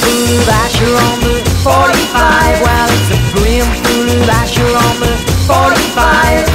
full of Asher on the 45. Well, it's a brim full of Asher on the 45.